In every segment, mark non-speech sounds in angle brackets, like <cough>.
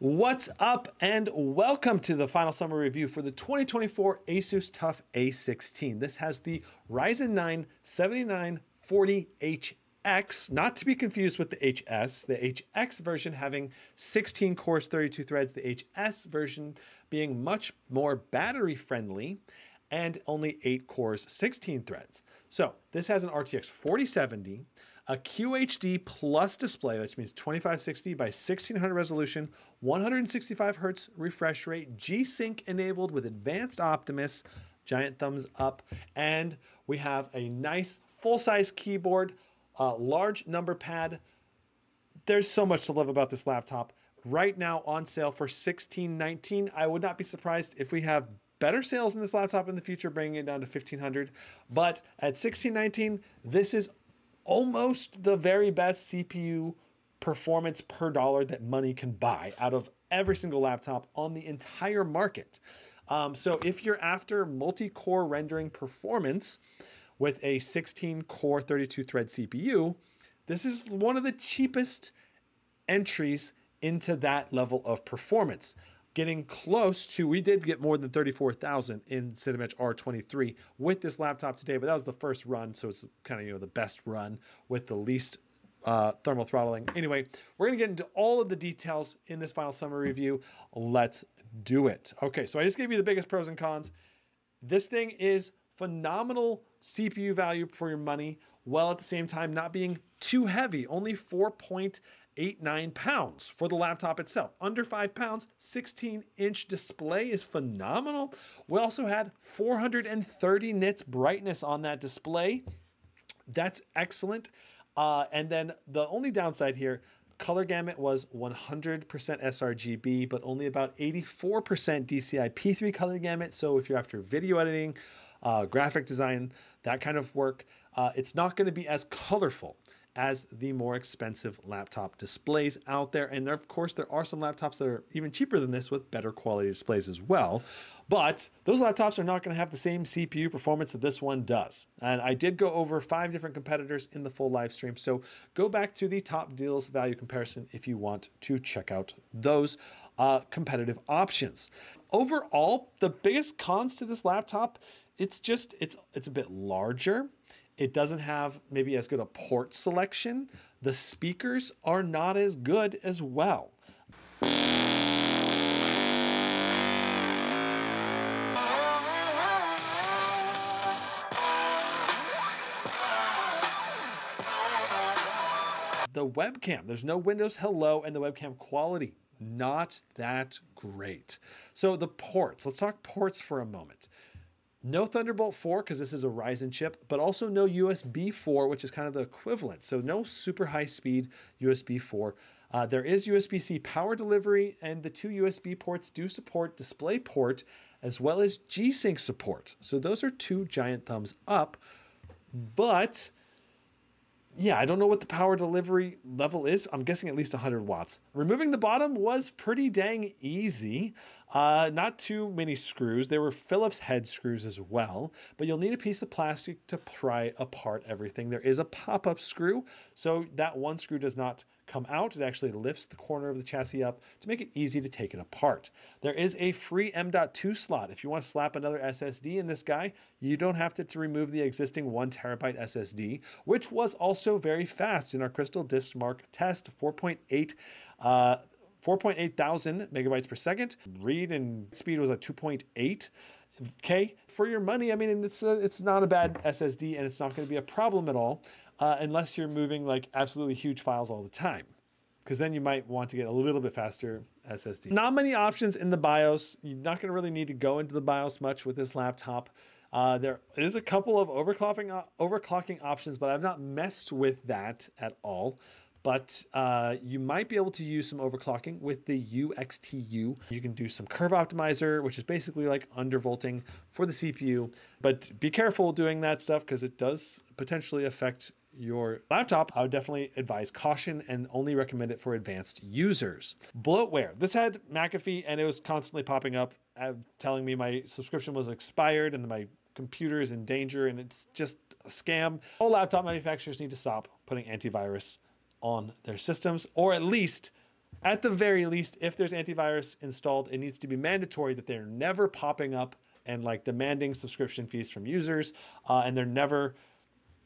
What's up and welcome to the final summer review for the 2024 Asus TUF A16. This has the Ryzen 9 7940HX, not to be confused with the HS, the HX version having 16 cores, 32 threads, the HS version being much more battery friendly and only 8 cores, 16 threads. So this has an RTX 4070, a QHD plus display, which means 2560 by 1600 resolution, 165 hertz refresh rate, G-Sync enabled with advanced Optimus, giant thumbs up, and we have a nice full-size keyboard, a large number pad. There's so much to love about this laptop. Right now on sale for 1619. I would not be surprised if we have better sales in this laptop in the future, bringing it down to 1500. But at 1619, this is almost the very best CPU performance per dollar that money can buy out of every single laptop on the entire market. Um, so if you're after multi-core rendering performance with a 16 core 32 thread CPU, this is one of the cheapest entries into that level of performance getting close to, we did get more than 34,000 in Cinebench R23 with this laptop today, but that was the first run. So it's kind of, you know, the best run with the least uh, thermal throttling. Anyway, we're going to get into all of the details in this final summary review. Let's do it. Okay, so I just gave you the biggest pros and cons. This thing is phenomenal CPU value for your money, while at the same time not being too heavy, only 4.8 eight, nine pounds for the laptop itself. Under five pounds, 16 inch display is phenomenal. We also had 430 nits brightness on that display. That's excellent. Uh, and then the only downside here, color gamut was 100% sRGB, but only about 84% DCI P3 color gamut. So if you're after video editing, uh, graphic design, that kind of work, uh, it's not going to be as colorful as the more expensive laptop displays out there. And there, of course, there are some laptops that are even cheaper than this with better quality displays as well. But those laptops are not going to have the same CPU performance that this one does. And I did go over five different competitors in the full live stream. So go back to the top deals value comparison if you want to check out those uh, competitive options. Overall, the biggest cons to this laptop, it's just, it's, it's a bit larger. It doesn't have maybe as good a port selection. The speakers are not as good as well. The webcam, there's no Windows Hello and the webcam quality, not that great. So the ports, let's talk ports for a moment. No Thunderbolt 4 because this is a Ryzen chip, but also no USB 4, which is kind of the equivalent. So no super high speed USB 4. Uh, there is USB-C power delivery, and the two USB ports do support DisplayPort as well as G-Sync support. So those are two giant thumbs up. But yeah, I don't know what the power delivery level is. I'm guessing at least 100 watts. Removing the bottom was pretty dang easy. Uh, not too many screws. There were Phillips head screws as well, but you'll need a piece of plastic to pry apart everything. There is a pop-up screw, so that one screw does not come out. It actually lifts the corner of the chassis up to make it easy to take it apart. There is a free M.2 slot. If you want to slap another SSD in this guy, you don't have to, to remove the existing one terabyte SSD, which was also very fast in our Crystal Disk Mark test, 4.8 uh, 4.8 thousand megabytes per second. Read and speed was at 2.8 K. For your money, I mean, it's a, it's not a bad SSD and it's not going to be a problem at all uh, unless you're moving like absolutely huge files all the time. Because then you might want to get a little bit faster SSD. Not many options in the BIOS. You're not going to really need to go into the BIOS much with this laptop. Uh, there is a couple of overclocking, uh, overclocking options, but I've not messed with that at all but uh, you might be able to use some overclocking with the UXTU. You can do some curve optimizer, which is basically like undervolting for the CPU, but be careful doing that stuff because it does potentially affect your laptop, I would definitely advise caution and only recommend it for advanced users. Bloatware. This had McAfee and it was constantly popping up uh, telling me my subscription was expired and my computer is in danger and it's just a scam. All laptop manufacturers need to stop putting antivirus on their systems, or at least At the very least, if there's antivirus installed, it needs to be mandatory that they're never popping up and like demanding subscription fees from users, uh, and they're never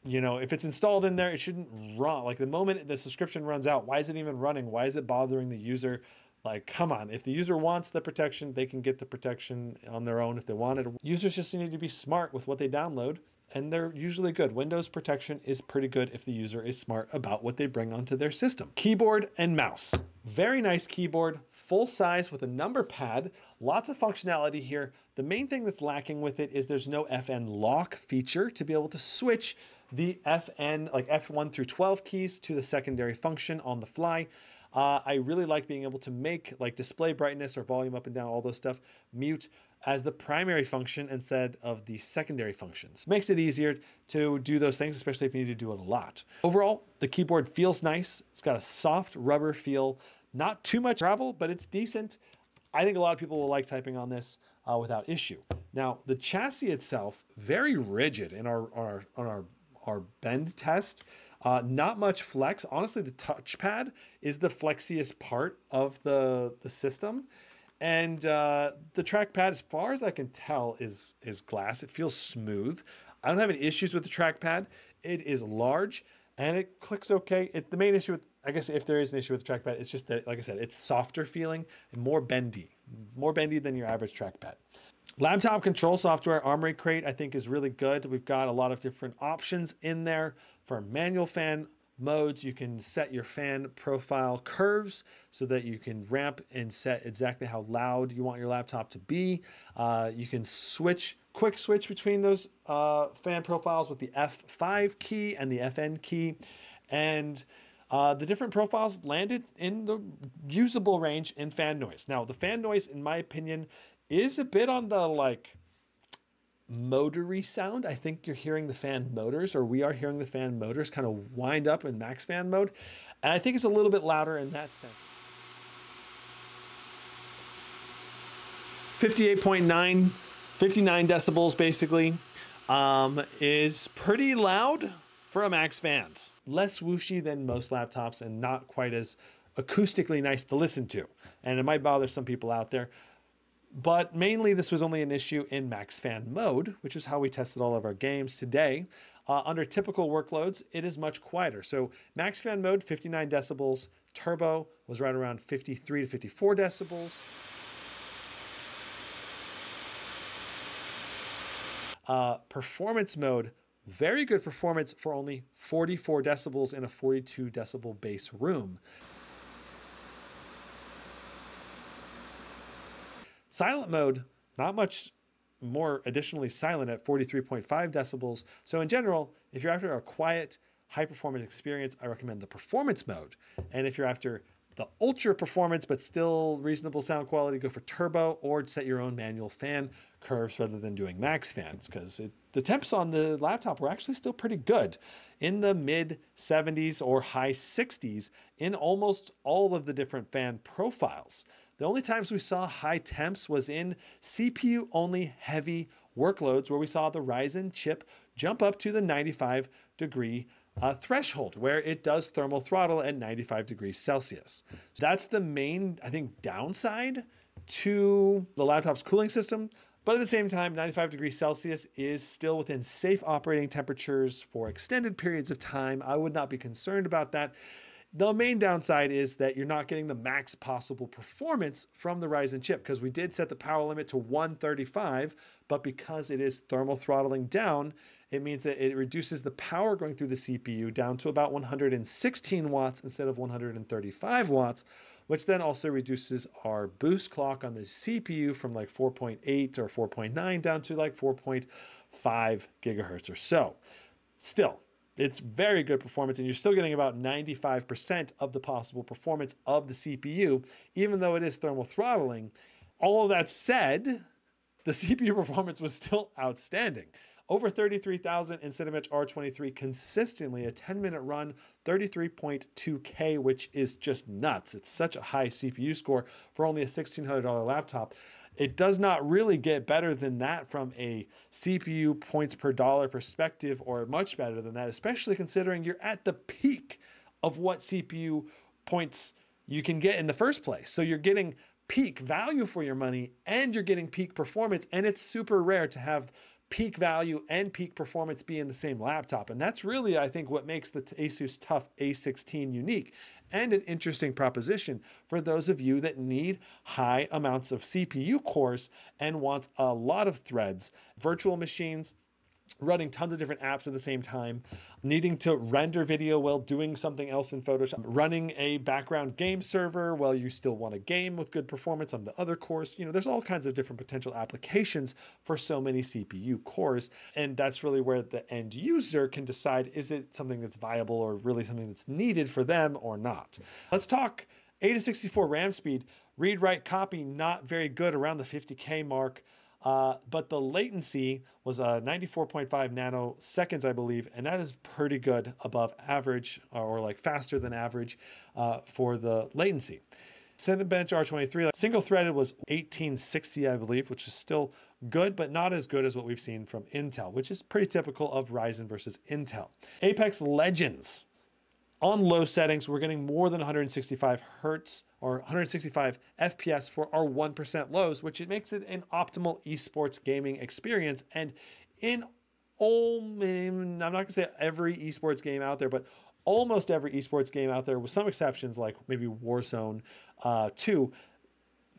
you know, if it's installed in there, it shouldn't run. Like the moment the subscription runs out, why is it even running? Why is it bothering the user? Like, come on. If the user wants the protection, they can get the protection on their own if they want it. Users just need to be smart with what they download, and they're usually good. Windows protection is pretty good if the user is smart about what they bring onto their system. Keyboard and mouse. Very nice keyboard, full size with a number pad, lots of functionality here. The main thing that's lacking with it is there's no FN lock feature to be able to switch the FN, like F1 through 12 keys to the secondary function on the fly. Uh, I really like being able to make like display brightness or volume up and down, all those stuff, mute as the primary function instead of the secondary functions. Makes it easier to do those things, especially if you need to do it a lot. Overall, the keyboard feels nice. It's got a soft rubber feel, not too much travel, but it's decent. I think a lot of people will like typing on this uh, without issue. Now, the chassis itself, very rigid in our, our, on our our bend test. Uh, not much flex. Honestly, the touchpad is the flexiest part of the, the system. And uh, the trackpad, as far as I can tell, is, is glass. It feels smooth. I don't have any issues with the trackpad. It is large and it clicks okay. It, the main issue with, I guess if there is an issue with the trackpad, it's just that, like I said, it's softer feeling and more bendy, more bendy than your average trackpad. Laptop control software, Armoury Crate, I think is really good. We've got a lot of different options in there for manual fan modes. You can set your fan profile curves so that you can ramp and set exactly how loud you want your laptop to be. Uh, you can switch, quick switch between those uh, fan profiles with the F5 key and the FN key. And uh, the different profiles landed in the usable range in fan noise. Now, the fan noise, in my opinion, is a bit on the like motory sound. I think you're hearing the fan motors, or we are hearing the fan motors kind of wind up in max fan mode. And I think it's a little bit louder in that sense. 58.9, 59 decibels basically, um, is pretty loud for a max fans. Less whooshy than most laptops and not quite as acoustically nice to listen to. And it might bother some people out there. But mainly this was only an issue in max fan mode, which is how we tested all of our games today. Uh, under typical workloads, it is much quieter. So max fan mode, 59 decibels. Turbo was right around 53 to 54 decibels. Uh, performance mode, very good performance for only 44 decibels in a 42 decibel base room. Silent mode, not much more additionally silent at 43.5 decibels. So in general, if you're after a quiet, high performance experience, I recommend the performance mode. And if you're after the ultra performance, but still reasonable sound quality, go for turbo or set your own manual fan curves rather than doing max fans because the temps on the laptop were actually still pretty good in the mid 70s or high 60s in almost all of the different fan profiles. The only times we saw high temps was in CPU only heavy workloads where we saw the Ryzen chip jump up to the 95 degree uh, threshold where it does thermal throttle at 95 degrees Celsius. So that's the main, I think, downside to the laptop's cooling system. But at the same time, 95 degrees Celsius is still within safe operating temperatures for extended periods of time. I would not be concerned about that. The main downside is that you're not getting the max possible performance from the Ryzen chip because we did set the power limit to 135, but because it is thermal throttling down, it means that it reduces the power going through the CPU down to about 116 watts instead of 135 watts, which then also reduces our boost clock on the CPU from like 4.8 or 4.9 down to like 4.5 gigahertz or so. Still, it's very good performance, and you're still getting about 95% of the possible performance of the CPU, even though it is thermal throttling. All of that said, the <laughs> CPU performance was still outstanding. Over 33,000 in Cinebench R23 consistently, a 10 minute run, 33.2K, which is just nuts. It's such a high CPU score for only a $1,600 laptop. It does not really get better than that from a CPU points per dollar perspective, or much better than that, especially considering you're at the peak of what CPU points you can get in the first place. So you're getting peak value for your money and you're getting peak performance. And it's super rare to have peak value and peak performance be in the same laptop. And that's really, I think, what makes the Asus TUF A16 unique and an interesting proposition for those of you that need high amounts of CPU cores and want a lot of threads, virtual machines, running tons of different apps at the same time, needing to render video while doing something else in Photoshop, running a background game server while you still want a game with good performance on the other cores. You know, there's all kinds of different potential applications for so many CPU cores. And that's really where the end user can decide is it something that's viable or really something that's needed for them or not. Let's talk AIDA64 RAM speed. Read, write, copy, not very good around the 50K mark. Uh, but the latency was uh, 94.5 nanoseconds, I believe, and that is pretty good above average or like faster than average uh, for the latency. Cinebench R23 single threaded was 1860, I believe, which is still good, but not as good as what we've seen from Intel, which is pretty typical of Ryzen versus Intel. Apex Legends on low settings, we're getting more than 165 hertz or 165 FPS for our 1% lows, which it makes it an optimal esports gaming experience. And in all, I'm not gonna say every esports game out there, but almost every esports game out there, with some exceptions like maybe Warzone uh, 2,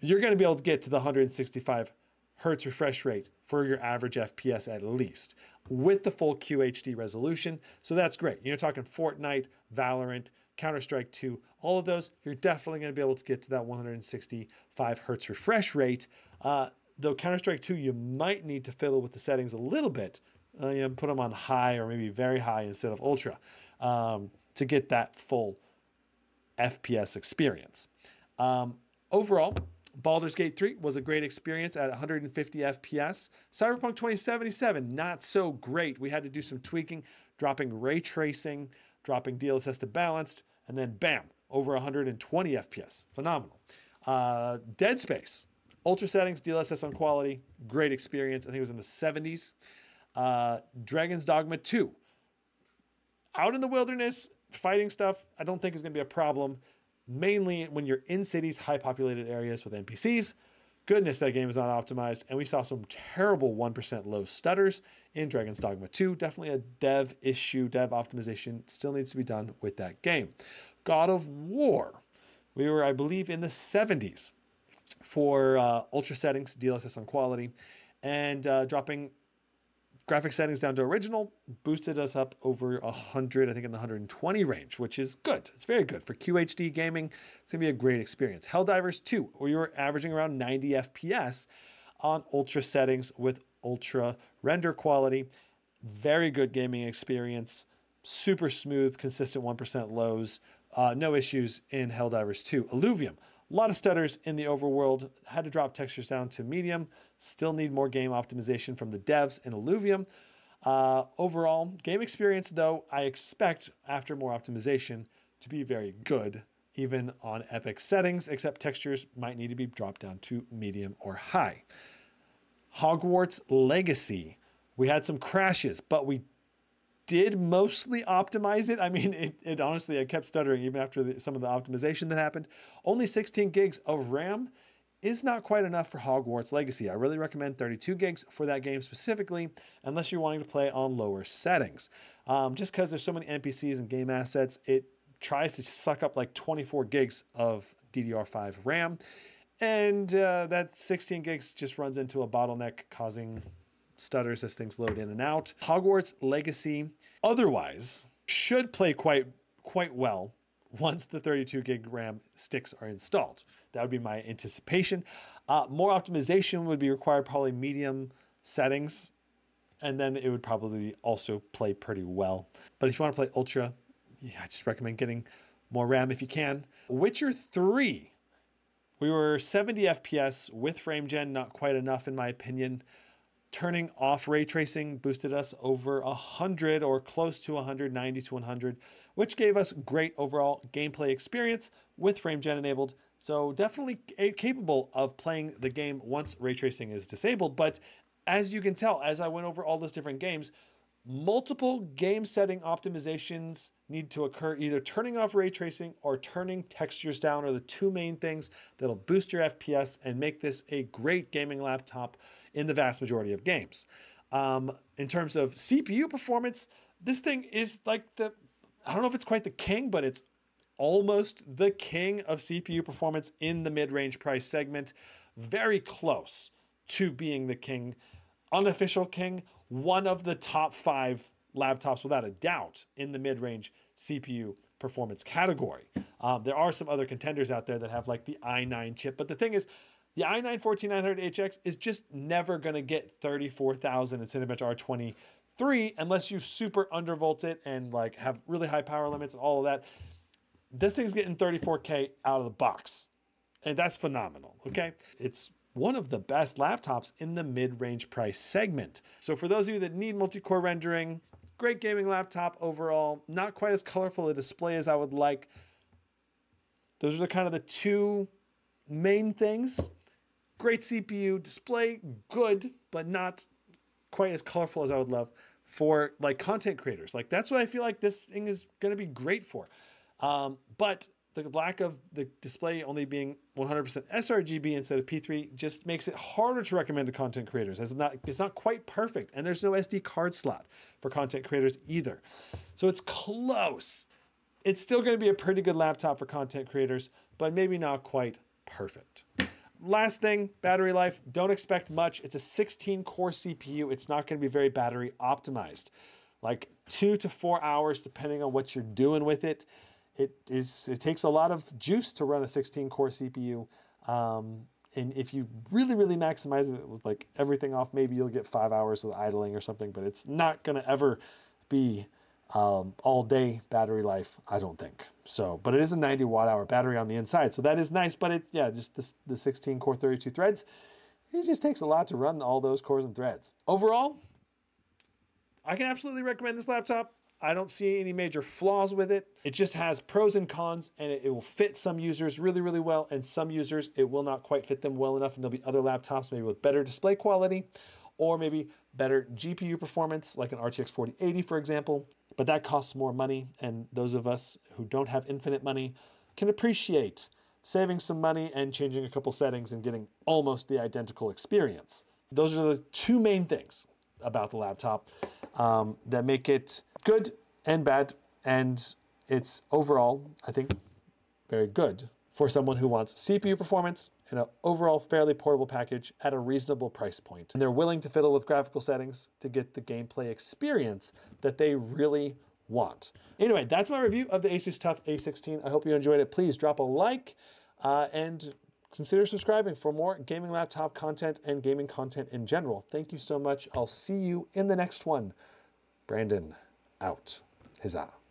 you're gonna be able to get to the 165 hertz refresh rate for your average FPS at least with the full QHD resolution. So that's great. You're talking Fortnite, Valorant, Counter-Strike 2, all of those, you're definitely going to be able to get to that 165 hertz refresh rate. Uh, though Counter-Strike 2, you might need to fiddle with the settings a little bit. Uh, you know, put them on high or maybe very high instead of ultra um, to get that full FPS experience. Um, overall, Baldur's Gate 3 was a great experience at 150 FPS. Cyberpunk 2077, not so great. We had to do some tweaking, dropping ray tracing, dropping DLSS to balanced, and then bam, over 120 FPS. Phenomenal. Uh, Dead Space, ultra settings, DLSS on quality, great experience. I think it was in the 70s. Uh, Dragon's Dogma 2, out in the wilderness, fighting stuff, I don't think is going to be a problem mainly when you're in cities, high populated areas with NPCs. Goodness, that game is not optimized. And we saw some terrible 1% low stutters in Dragon's Dogma 2. Definitely a dev issue, dev optimization still needs to be done with that game. God of War. We were, I believe, in the 70s for uh, ultra settings, DLSS on quality, and uh, dropping graphic settings down to original boosted us up over 100 i think in the 120 range which is good. It's very good. For qhd gaming it's going to be a great experience. Helldivers 2 we were averaging around 90 fps on ultra settings with ultra render quality. Very good gaming experience. Super smooth consistent 1% lows. Uh, no issues in helldivers 2 illuvium a lot of stutters in the overworld. Had to drop textures down to medium. Still need more game optimization from the devs in Illuvium. Uh, overall, game experience, though, I expect after more optimization to be very good, even on epic settings, except textures might need to be dropped down to medium or high. Hogwarts Legacy. We had some crashes, but we did mostly optimize it. I mean, it, it honestly, I kept stuttering even after the, some of the optimization that happened. Only 16 gigs of RAM is not quite enough for Hogwarts Legacy. I really recommend 32 gigs for that game specifically, unless you're wanting to play on lower settings. Um, just because there's so many NPCs and game assets, it tries to suck up like 24 gigs of DDR5 RAM. And uh, that 16 gigs just runs into a bottleneck, causing stutters as things load in and out. Hogwarts Legacy otherwise should play quite quite well once the 32 gig RAM sticks are installed. That would be my anticipation. Uh, more optimization would be required, probably medium settings, and then it would probably also play pretty well. But if you want to play ultra, yeah, I just recommend getting more RAM if you can. Witcher 3. We were 70 FPS with frame gen, not quite enough in my opinion turning off ray tracing boosted us over 100 or close to 190 to 100, which gave us great overall gameplay experience with frame gen enabled. So definitely eh, capable of playing the game once ray tracing is disabled. But as you can tell, as I went over all those different games, multiple game setting optimizations need to occur either turning off ray tracing or turning textures down are the two main things that'll boost your FPS and make this a great gaming laptop in the vast majority of games. Um, in terms of CPU performance, this thing is like the, I don't know if it's quite the king, but it's almost the king of CPU performance in the mid range price segment. Very close to being the king, unofficial king, one of the top five laptops without a doubt in the mid range CPU performance category. Um, there are some other contenders out there that have like the i9 chip, but the thing is, the i9 14900HX is just never going to get 34,000 in Cinebench R23 unless you super undervolt it and like have really high power limits and all of that. This thing's getting 34K out of the box. And that's phenomenal. Okay. It's one of the best laptops in the mid-range price segment. So for those of you that need multi-core rendering, great gaming laptop overall, not quite as colorful a display as I would like. Those are the kind of the two main things. Great CPU, display good, but not quite as colorful as I would love for like content creators. Like that's what I feel like this thing is going to be great for. Um, but the lack of the display only being 100% sRGB instead of P3 just makes it harder to recommend to content creators. It's not, it's not quite perfect, and there's no SD card slot for content creators either. So it's close. It's still going to be a pretty good laptop for content creators, but maybe not quite perfect. Last thing, battery life. Don't expect much. It's a 16 core CPU. It's not going to be very battery optimized. Like two to four hours, depending on what you're doing with it it is it takes a lot of juice to run a 16 core CPU. Um, and if you really, really maximize it with like everything off, maybe you'll get five hours with idling or something, but it's not going to ever be um, all day battery life, I don't think. So, but it is a 90 watt hour battery on the inside. So that is nice, but it, yeah, just the, the 16 core 32 threads, it just takes a lot to run all those cores and threads. Overall, I can absolutely recommend this laptop. I don't see any major flaws with it. It just has pros and cons and it, it, will fit some users really, really well. And some users, it will not quite fit them well enough. And there'll be other laptops maybe with better display quality or maybe better GPU performance like an RTX 4080, for example. But that costs more money. And those of us who don't have infinite money can appreciate saving some money and changing a couple settings and getting almost the identical experience. Those are the two main things about the laptop um, that make it good and bad. And it's overall, I think, very good for someone who wants CPU performance an overall fairly portable package at a reasonable price point. And they're willing to fiddle with graphical settings to get the gameplay experience that they really want. Anyway, that's my review of the Asus TUF A16. I hope you enjoyed it. Please drop a like uh, and consider subscribing for more gaming laptop content and gaming content in general. Thank you so much. I'll see you in the next one. Brandon out. Huzzah.